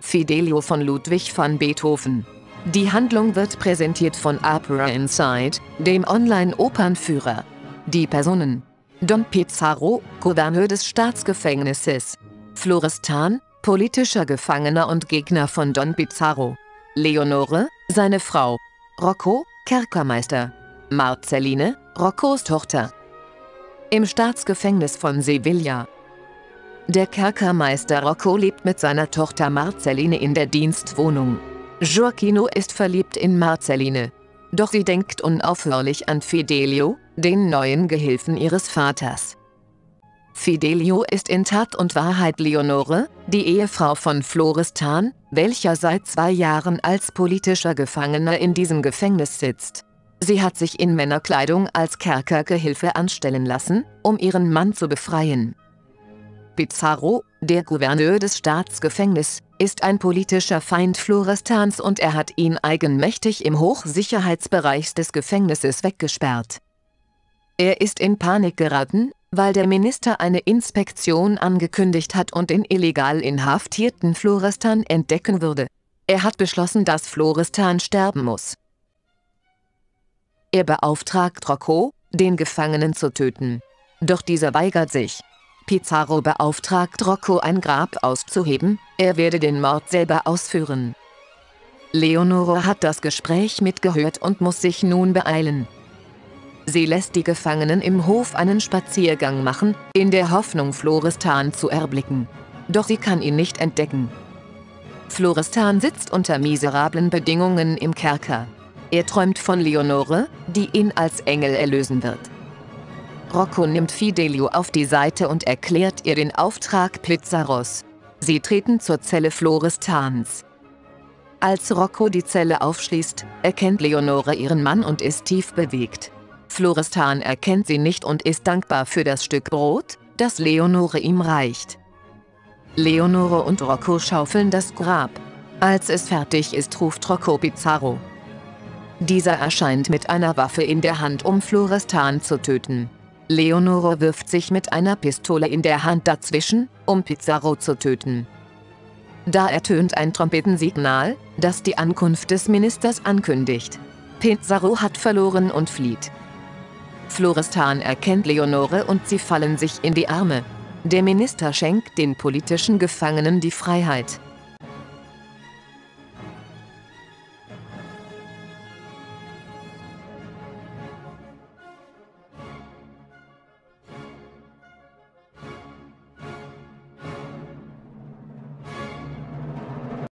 Fidelio von Ludwig van Beethoven. Die Handlung wird präsentiert von Opera Inside, dem Online-Opernführer. Die Personen Don Pizarro, Gouverneur des Staatsgefängnisses. Florestan, politischer Gefangener und Gegner von Don Pizarro. Leonore, seine Frau. Rocco, Kerkermeister. Marcelline, Roccos Tochter. Im Staatsgefängnis von Sevilla. Der Kerkermeister Rocco lebt mit seiner Tochter Marcelline in der Dienstwohnung. Joaquino ist verliebt in Marcelline. Doch sie denkt unaufhörlich an Fidelio, den neuen Gehilfen ihres Vaters. Fidelio ist in Tat und Wahrheit Leonore, die Ehefrau von Florestan, welcher seit zwei Jahren als politischer Gefangener in diesem Gefängnis sitzt. Sie hat sich in Männerkleidung als Kerkergehilfe anstellen lassen, um ihren Mann zu befreien. Pizarro, der Gouverneur des Staatsgefängnisses, ist ein politischer Feind Florestans und er hat ihn eigenmächtig im Hochsicherheitsbereich des Gefängnisses weggesperrt. Er ist in Panik geraten, weil der Minister eine Inspektion angekündigt hat und den illegal inhaftierten Florestan entdecken würde. Er hat beschlossen, dass Florestan sterben muss. Er beauftragt Rocco, den Gefangenen zu töten. Doch dieser weigert sich. Pizarro beauftragt Rocco ein Grab auszuheben, er werde den Mord selber ausführen. Leonore hat das Gespräch mitgehört und muss sich nun beeilen. Sie lässt die Gefangenen im Hof einen Spaziergang machen, in der Hoffnung Florestan zu erblicken. Doch sie kann ihn nicht entdecken. Florestan sitzt unter miserablen Bedingungen im Kerker. Er träumt von Leonore, die ihn als Engel erlösen wird. Rocco nimmt Fidelio auf die Seite und erklärt ihr den Auftrag Pizarros. Sie treten zur Zelle Florestans. Als Rocco die Zelle aufschließt, erkennt Leonore ihren Mann und ist tief bewegt. Florestan erkennt sie nicht und ist dankbar für das Stück Brot, das Leonore ihm reicht. Leonore und Rocco schaufeln das Grab. Als es fertig ist, ruft Rocco Pizarro. Dieser erscheint mit einer Waffe in der Hand, um Florestan zu töten. Leonore wirft sich mit einer Pistole in der Hand dazwischen, um Pizarro zu töten. Da ertönt ein Trompetensignal, das die Ankunft des Ministers ankündigt. Pizarro hat verloren und flieht. Florestan erkennt Leonore und sie fallen sich in die Arme. Der Minister schenkt den politischen Gefangenen die Freiheit.